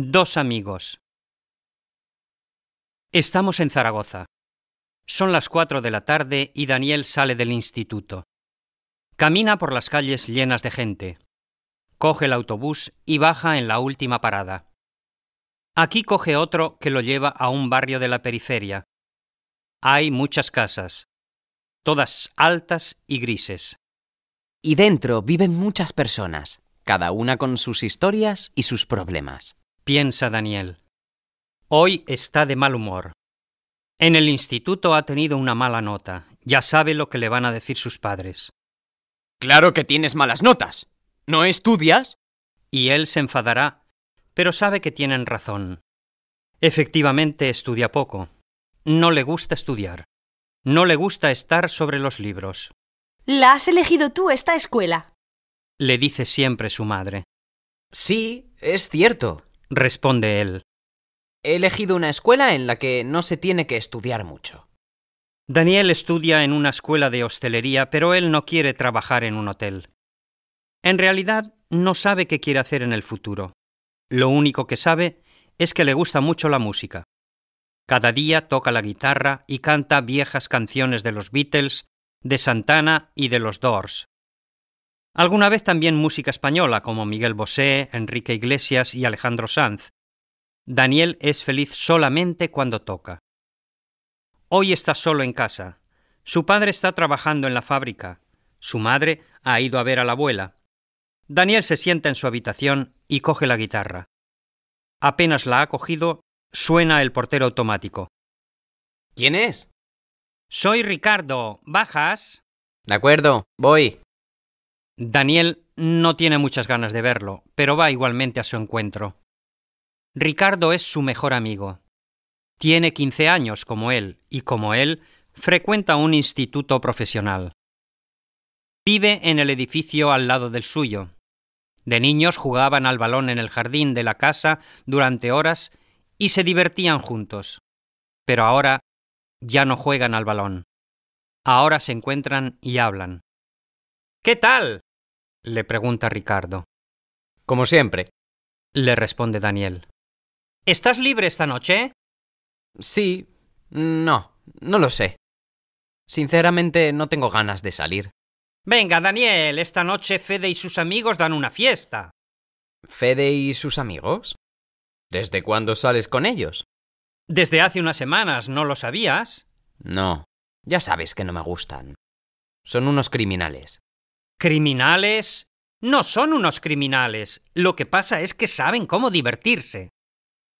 Dos amigos. Estamos en Zaragoza. Son las cuatro de la tarde y Daniel sale del instituto. Camina por las calles llenas de gente. Coge el autobús y baja en la última parada. Aquí coge otro que lo lleva a un barrio de la periferia. Hay muchas casas, todas altas y grises. Y dentro viven muchas personas, cada una con sus historias y sus problemas piensa Daniel. Hoy está de mal humor. En el instituto ha tenido una mala nota. Ya sabe lo que le van a decir sus padres. Claro que tienes malas notas. ¿No estudias? Y él se enfadará, pero sabe que tienen razón. Efectivamente estudia poco. No le gusta estudiar. No le gusta estar sobre los libros. ¿La has elegido tú esta escuela? Le dice siempre su madre. Sí, es cierto responde él. He elegido una escuela en la que no se tiene que estudiar mucho. Daniel estudia en una escuela de hostelería, pero él no quiere trabajar en un hotel. En realidad, no sabe qué quiere hacer en el futuro. Lo único que sabe es que le gusta mucho la música. Cada día toca la guitarra y canta viejas canciones de los Beatles, de Santana y de los Doors. Alguna vez también música española como Miguel Bosé, Enrique Iglesias y Alejandro Sanz. Daniel es feliz solamente cuando toca. Hoy está solo en casa. Su padre está trabajando en la fábrica. Su madre ha ido a ver a la abuela. Daniel se sienta en su habitación y coge la guitarra. Apenas la ha cogido, suena el portero automático. ¿Quién es? Soy Ricardo. ¿Bajas? De acuerdo, voy. Daniel no tiene muchas ganas de verlo, pero va igualmente a su encuentro. Ricardo es su mejor amigo. Tiene quince años como él, y como él, frecuenta un instituto profesional. Vive en el edificio al lado del suyo. De niños jugaban al balón en el jardín de la casa durante horas y se divertían juntos. Pero ahora ya no juegan al balón. Ahora se encuentran y hablan. ¿Qué tal? Le pregunta Ricardo. Como siempre, le responde Daniel. ¿Estás libre esta noche? Sí. No, no lo sé. Sinceramente no tengo ganas de salir. Venga, Daniel, esta noche Fede y sus amigos dan una fiesta. ¿Fede y sus amigos? ¿Desde cuándo sales con ellos? Desde hace unas semanas, ¿no lo sabías? No, ya sabes que no me gustan. Son unos criminales. ¿Criminales? No son unos criminales. Lo que pasa es que saben cómo divertirse.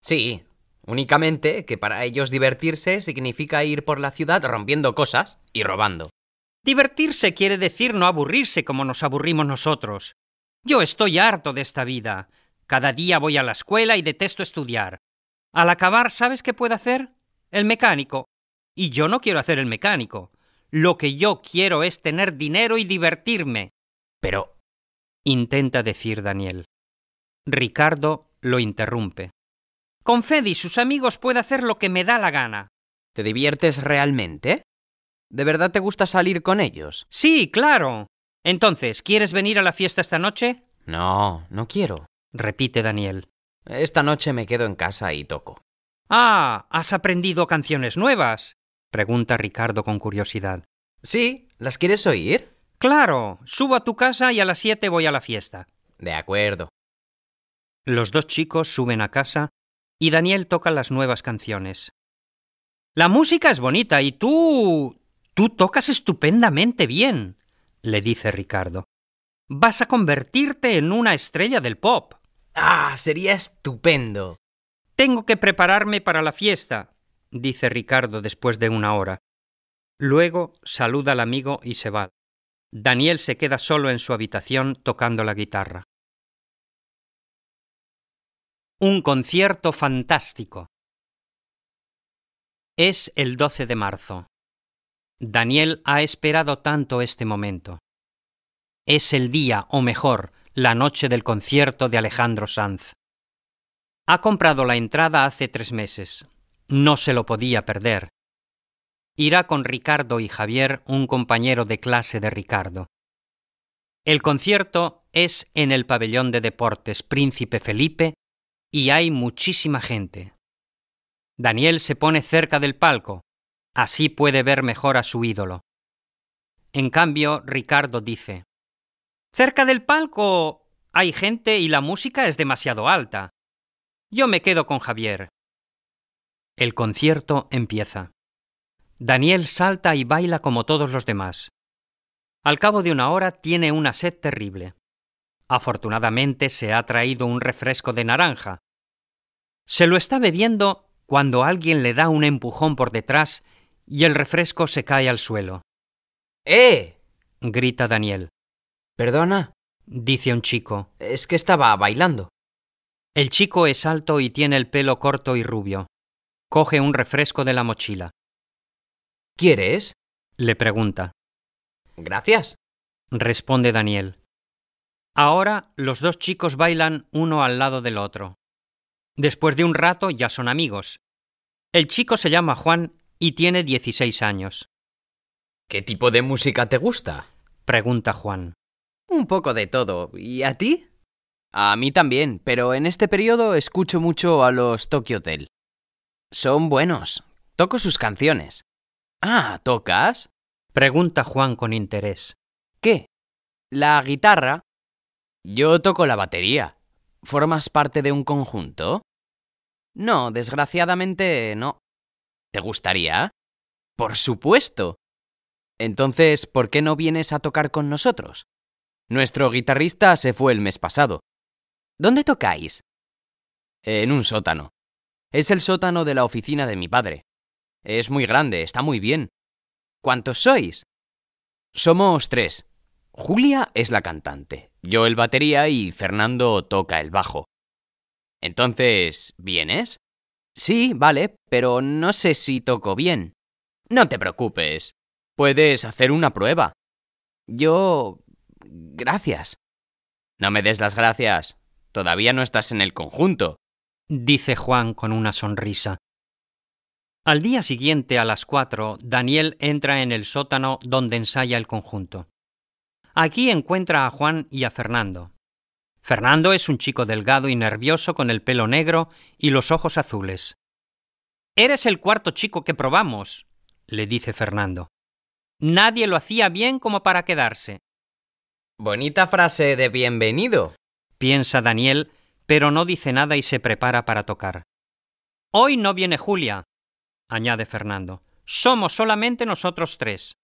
Sí, únicamente que para ellos divertirse significa ir por la ciudad rompiendo cosas y robando. Divertirse quiere decir no aburrirse como nos aburrimos nosotros. Yo estoy harto de esta vida. Cada día voy a la escuela y detesto estudiar. Al acabar, ¿sabes qué puedo hacer? El mecánico. Y yo no quiero hacer el mecánico. Lo que yo quiero es tener dinero y divertirme. Pero... intenta decir Daniel. Ricardo lo interrumpe. Con Fede y sus amigos puedo hacer lo que me da la gana. ¿Te diviertes realmente? ¿De verdad te gusta salir con ellos? Sí, claro. Entonces, ¿quieres venir a la fiesta esta noche? No, no quiero. repite Daniel. Esta noche me quedo en casa y toco. Ah, ¿has aprendido canciones nuevas? Pregunta Ricardo con curiosidad. Sí, ¿las quieres oír? Claro, subo a tu casa y a las siete voy a la fiesta. De acuerdo. Los dos chicos suben a casa y Daniel toca las nuevas canciones. La música es bonita y tú... tú tocas estupendamente bien, le dice Ricardo. Vas a convertirte en una estrella del pop. Ah, sería estupendo. Tengo que prepararme para la fiesta, dice Ricardo después de una hora. Luego saluda al amigo y se va. Daniel se queda solo en su habitación tocando la guitarra. Un concierto fantástico. Es el 12 de marzo. Daniel ha esperado tanto este momento. Es el día, o mejor, la noche del concierto de Alejandro Sanz. Ha comprado la entrada hace tres meses. No se lo podía perder. Irá con Ricardo y Javier, un compañero de clase de Ricardo. El concierto es en el pabellón de deportes Príncipe Felipe y hay muchísima gente. Daniel se pone cerca del palco, así puede ver mejor a su ídolo. En cambio, Ricardo dice, Cerca del palco hay gente y la música es demasiado alta. Yo me quedo con Javier. El concierto empieza. Daniel salta y baila como todos los demás. Al cabo de una hora tiene una sed terrible. Afortunadamente se ha traído un refresco de naranja. Se lo está bebiendo cuando alguien le da un empujón por detrás y el refresco se cae al suelo. ¡Eh! grita Daniel. Perdona, Dice un chico. es que estaba bailando. El chico es alto y tiene el pelo corto y rubio. Coge un refresco de la mochila. ¿Quieres? Le pregunta. Gracias. Responde Daniel. Ahora los dos chicos bailan uno al lado del otro. Después de un rato ya son amigos. El chico se llama Juan y tiene 16 años. ¿Qué tipo de música te gusta? Pregunta Juan. Un poco de todo. ¿Y a ti? A mí también, pero en este periodo escucho mucho a los Tokyo Hotel. Son buenos. Toco sus canciones. Ah, ¿tocas? Pregunta Juan con interés. ¿Qué? ¿La guitarra? Yo toco la batería. ¿Formas parte de un conjunto? No, desgraciadamente no. ¿Te gustaría? Por supuesto. Entonces, ¿por qué no vienes a tocar con nosotros? Nuestro guitarrista se fue el mes pasado. ¿Dónde tocáis? En un sótano. Es el sótano de la oficina de mi padre. Es muy grande, está muy bien. ¿Cuántos sois? Somos tres. Julia es la cantante, yo el batería y Fernando toca el bajo. Entonces, ¿vienes? Sí, vale, pero no sé si toco bien. No te preocupes. Puedes hacer una prueba. Yo... Gracias. No me des las gracias. Todavía no estás en el conjunto. Dice Juan con una sonrisa. Al día siguiente a las cuatro, Daniel entra en el sótano donde ensaya el conjunto. Aquí encuentra a Juan y a Fernando. Fernando es un chico delgado y nervioso con el pelo negro y los ojos azules. Eres el cuarto chico que probamos, le dice Fernando. Nadie lo hacía bien como para quedarse. Bonita frase de bienvenido. Piensa Daniel, pero no dice nada y se prepara para tocar. Hoy no viene Julia, añade Fernando. Somos solamente nosotros tres.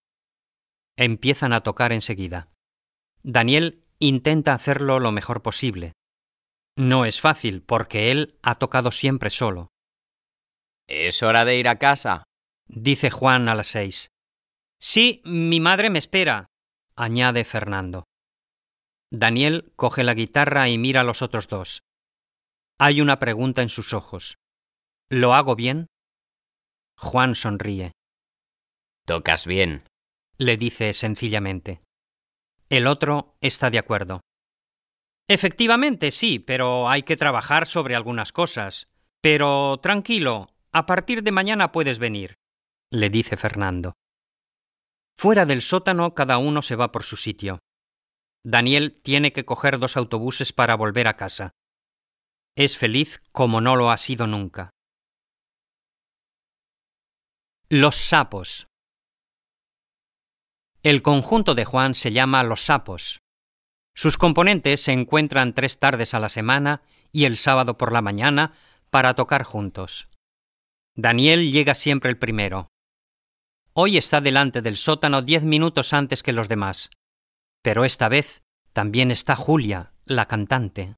Empiezan a tocar enseguida. Daniel intenta hacerlo lo mejor posible. No es fácil, porque él ha tocado siempre solo. Es hora de ir a casa. Dice Juan a las seis. Sí, mi madre me espera, añade Fernando. Daniel coge la guitarra y mira a los otros dos. Hay una pregunta en sus ojos. ¿Lo hago bien? Juan sonríe. Tocas bien. Le dice sencillamente. El otro está de acuerdo. Efectivamente, sí, pero hay que trabajar sobre algunas cosas. Pero tranquilo, a partir de mañana puedes venir, le dice Fernando. Fuera del sótano cada uno se va por su sitio. Daniel tiene que coger dos autobuses para volver a casa. Es feliz como no lo ha sido nunca. Los sapos. El conjunto de Juan se llama Los Sapos. Sus componentes se encuentran tres tardes a la semana y el sábado por la mañana para tocar juntos. Daniel llega siempre el primero. Hoy está delante del sótano diez minutos antes que los demás. Pero esta vez también está Julia, la cantante.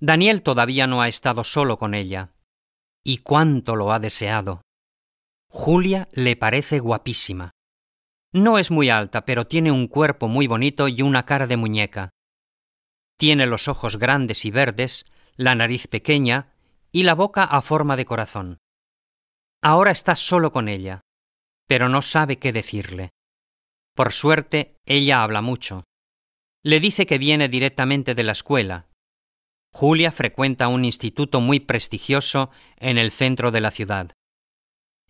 Daniel todavía no ha estado solo con ella. Y cuánto lo ha deseado. Julia le parece guapísima. No es muy alta, pero tiene un cuerpo muy bonito y una cara de muñeca. Tiene los ojos grandes y verdes, la nariz pequeña y la boca a forma de corazón. Ahora está solo con ella, pero no sabe qué decirle. Por suerte, ella habla mucho. Le dice que viene directamente de la escuela. Julia frecuenta un instituto muy prestigioso en el centro de la ciudad.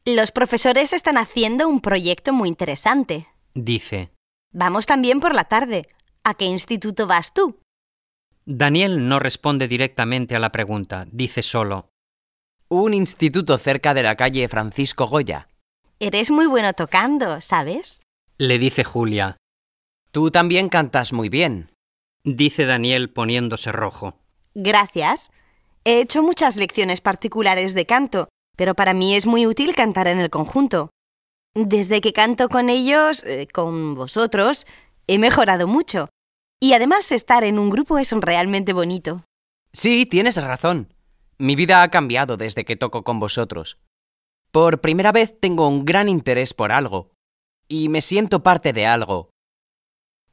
Los profesores están haciendo un proyecto muy interesante. Dice, Vamos también por la tarde. ¿A qué instituto vas tú? Daniel no responde directamente a la pregunta, dice solo Un instituto cerca de la calle Francisco Goya. Eres muy bueno tocando, ¿sabes? Le dice Julia. Tú también cantas muy bien. Dice Daniel poniéndose rojo. Gracias. He hecho muchas lecciones particulares de canto, pero para mí es muy útil cantar en el conjunto. Desde que canto con ellos, eh, con vosotros, he mejorado mucho. Y además estar en un grupo es realmente bonito. Sí, tienes razón. Mi vida ha cambiado desde que toco con vosotros. Por primera vez tengo un gran interés por algo. Y me siento parte de algo.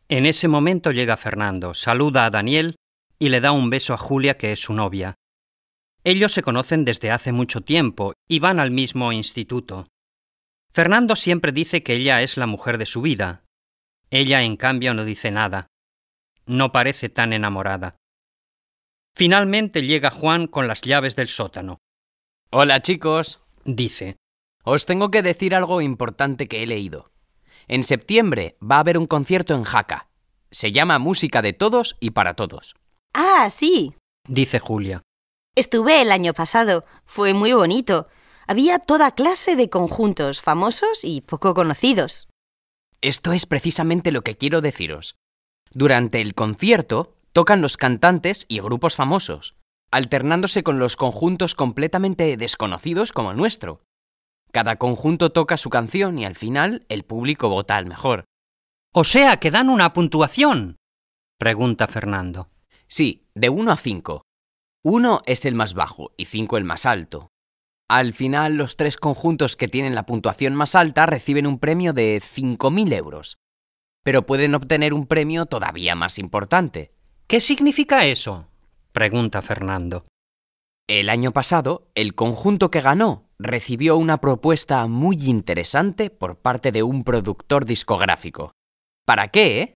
En ese momento llega Fernando, saluda a Daniel y le da un beso a Julia, que es su novia. Ellos se conocen desde hace mucho tiempo y van al mismo instituto. Fernando siempre dice que ella es la mujer de su vida. Ella, en cambio, no dice nada. No parece tan enamorada. Finalmente llega Juan con las llaves del sótano. Hola chicos. Dice. Os tengo que decir algo importante que he leído. En septiembre va a haber un concierto en Jaca. Se llama Música de Todos y para Todos. Ah, sí. Dice Julia. Estuve el año pasado. Fue muy bonito. Había toda clase de conjuntos, famosos y poco conocidos. Esto es precisamente lo que quiero deciros. Durante el concierto tocan los cantantes y grupos famosos, alternándose con los conjuntos completamente desconocidos como el nuestro. Cada conjunto toca su canción y al final el público vota al mejor. O sea, que dan una puntuación. Pregunta Fernando. Sí, de 1 a 5. 1 es el más bajo y 5 el más alto. Al final, los tres conjuntos que tienen la puntuación más alta reciben un premio de 5.000 euros. Pero pueden obtener un premio todavía más importante. ¿Qué significa eso? Pregunta Fernando. El año pasado, el conjunto que ganó recibió una propuesta muy interesante por parte de un productor discográfico. ¿Para qué?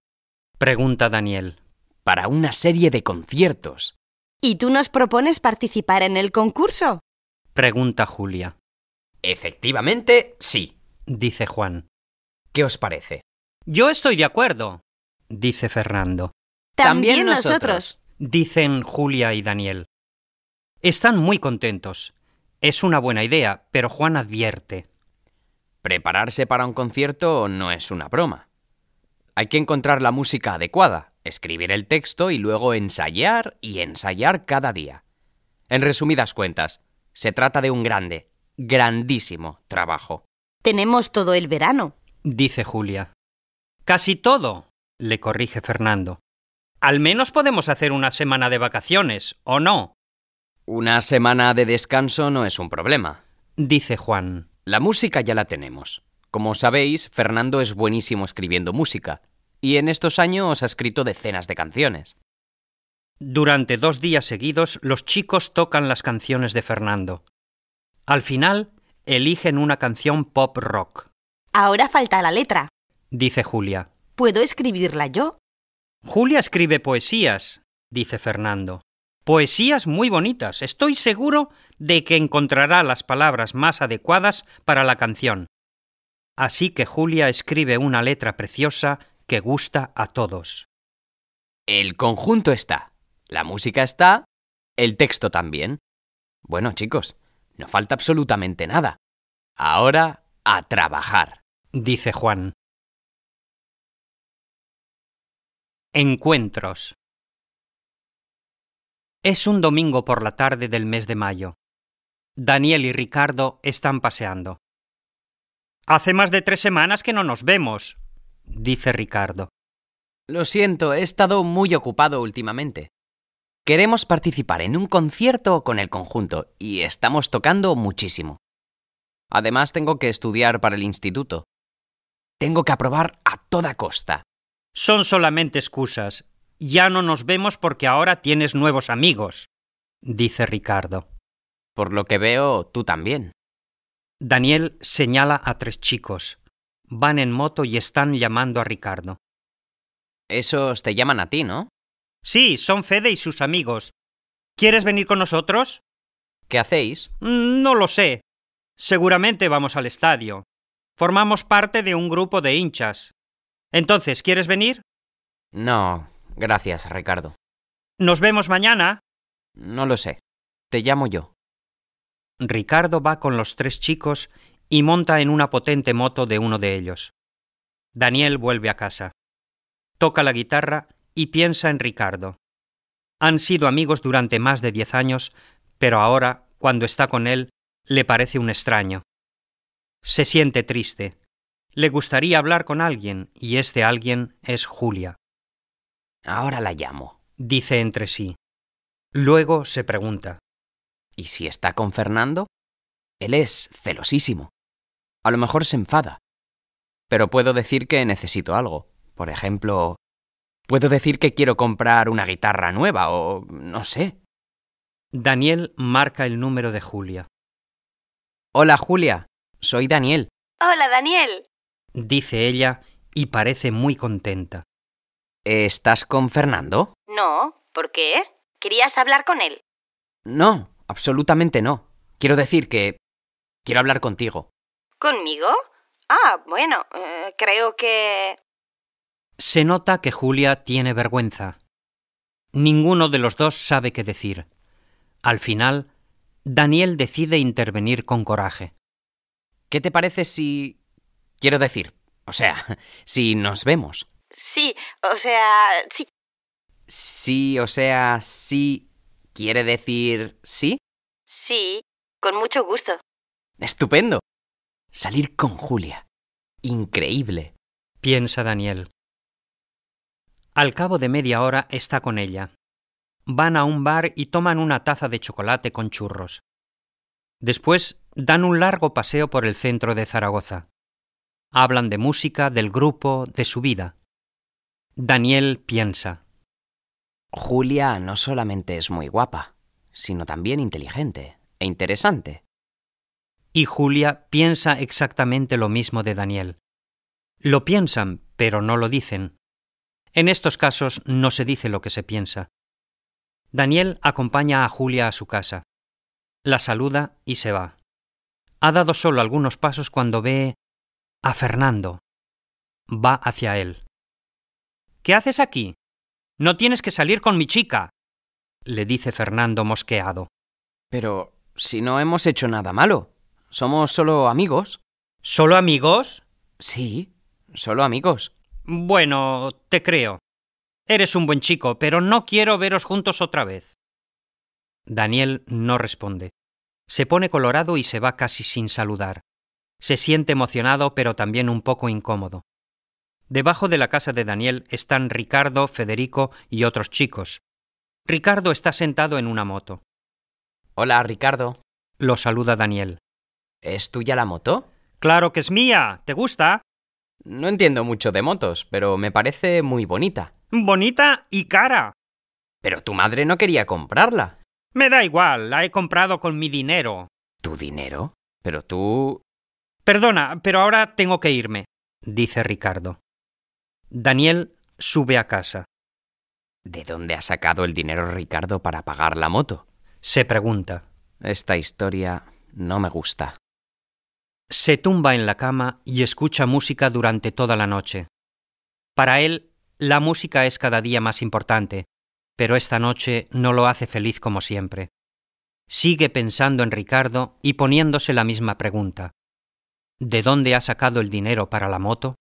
Pregunta Daniel. Para una serie de conciertos. ¿Y tú nos propones participar en el concurso? Pregunta Julia. Efectivamente, sí. Dice Juan. ¿Qué os parece? Yo estoy de acuerdo. Dice Fernando. También nosotros. Dicen Julia y Daniel. Están muy contentos. Es una buena idea, pero Juan advierte. Prepararse para un concierto no es una broma. Hay que encontrar la música adecuada, escribir el texto y luego ensayar y ensayar cada día. En resumidas cuentas, se trata de un grande, grandísimo trabajo. Tenemos todo el verano. Dice Julia. Casi todo, le corrige Fernando. Al menos podemos hacer una semana de vacaciones, ¿o no? Una semana de descanso no es un problema. Dice Juan. La música ya la tenemos. Como sabéis, Fernando es buenísimo escribiendo música, y en estos años ha escrito decenas de canciones. Durante dos días seguidos, los chicos tocan las canciones de Fernando. Al final, eligen una canción pop rock. Ahora falta la letra. Dice Julia. ¿Puedo escribirla yo? Julia escribe poesías, dice Fernando. Poesías muy bonitas. Estoy seguro de que encontrará las palabras más adecuadas para la canción. Así que Julia escribe una letra preciosa que gusta a todos. El conjunto está, la música está, el texto también. Bueno, chicos, no falta absolutamente nada. Ahora a trabajar. Dice Juan. Encuentros. Es un domingo por la tarde del mes de mayo. Daniel y Ricardo están paseando. Hace más de tres semanas que no nos vemos, dice Ricardo. Lo siento, he estado muy ocupado últimamente. Queremos participar en un concierto con el conjunto y estamos tocando muchísimo. Además, tengo que estudiar para el instituto. Tengo que aprobar a toda costa. Son solamente excusas. Ya no nos vemos porque ahora tienes nuevos amigos, dice Ricardo. Por lo que veo, tú también. Daniel señala a tres chicos. Van en moto y están llamando a Ricardo. Esos te llaman a ti, ¿no? Sí, son Fede y sus amigos. ¿Quieres venir con nosotros? ¿Qué hacéis? Mm, No lo sé. Seguramente vamos al estadio. Formamos parte de un grupo de hinchas. Entonces, ¿quieres venir? No, gracias, Ricardo. ¿Nos vemos mañana? No lo sé. Te llamo yo. Ricardo va con los tres chicos y monta en una potente moto de uno de ellos. Daniel vuelve a casa. Toca la guitarra y piensa en Ricardo. Han sido amigos durante más de diez años, pero ahora, cuando está con él, le parece un extraño. Se siente triste. Le gustaría hablar con alguien, y este alguien es Julia. Ahora la llamo. Dice entre sí. Luego se pregunta. ¿Y si está con Fernando? Él es celosísimo. A lo mejor se enfada. Pero puedo decir que necesito algo. Por ejemplo, puedo decir que quiero comprar una guitarra nueva o no sé. Daniel marca el número de Julia. Hola Julia, soy Daniel. Hola, Daniel. Dice ella y parece muy contenta. ¿Estás con Fernando? No, ¿por qué? ¿Querías hablar con él? No, absolutamente no. Quiero decir que... Quiero hablar contigo. ¿Conmigo? Ah, bueno, eh, creo que... Se nota que Julia tiene vergüenza. Ninguno de los dos sabe qué decir. Al final, Daniel decide intervenir con coraje. ¿Qué te parece si... Quiero decir, o sea, si nos vemos? Sí, o sea, sí. Sí, o sea, sí... ¿Quiere decir sí? Sí, con mucho gusto. Estupendo. Salir con Julia. Increíble. Piensa Daniel. Al cabo de media hora está con ella. Van a un bar y toman una taza de chocolate con churros. Después dan un largo paseo por el centro de Zaragoza. Hablan de música, del grupo, de su vida. Daniel piensa. Julia no solamente es muy guapa, sino también inteligente e interesante. Y Julia piensa exactamente lo mismo de Daniel. Lo piensan, pero no lo dicen. En estos casos no se dice lo que se piensa. Daniel acompaña a Julia a su casa. La saluda y se va. Ha dado solo algunos pasos cuando ve a Fernando. Va hacia él. ¿Qué haces aquí? No tienes que salir con mi chica, le dice Fernando mosqueado. Pero si no hemos hecho nada malo. Somos solo amigos. ¿Solo amigos? Sí, solo amigos. Bueno, te creo. Eres un buen chico, pero no quiero veros juntos otra vez. Daniel no responde. Se pone colorado y se va casi sin saludar. Se siente emocionado, pero también un poco incómodo. Debajo de la casa de Daniel están Ricardo, Federico y otros chicos. Ricardo está sentado en una moto. Hola, Ricardo. Lo saluda Daniel. ¿Es tuya la moto? Claro que es mía. ¿Te gusta? No entiendo mucho de motos, pero me parece muy bonita. Bonita y cara. Pero tu madre no quería comprarla. Me da igual, la he comprado con mi dinero. ¿Tu dinero? Pero tú... Perdona, pero ahora tengo que irme, dice Ricardo. Daniel sube a casa. ¿De dónde ha sacado el dinero Ricardo para pagar la moto? Se pregunta. Esta historia no me gusta. Se tumba en la cama y escucha música durante toda la noche. Para él, la música es cada día más importante, pero esta noche no lo hace feliz como siempre. Sigue pensando en Ricardo y poniéndose la misma pregunta. ¿De dónde ha sacado el dinero para la moto?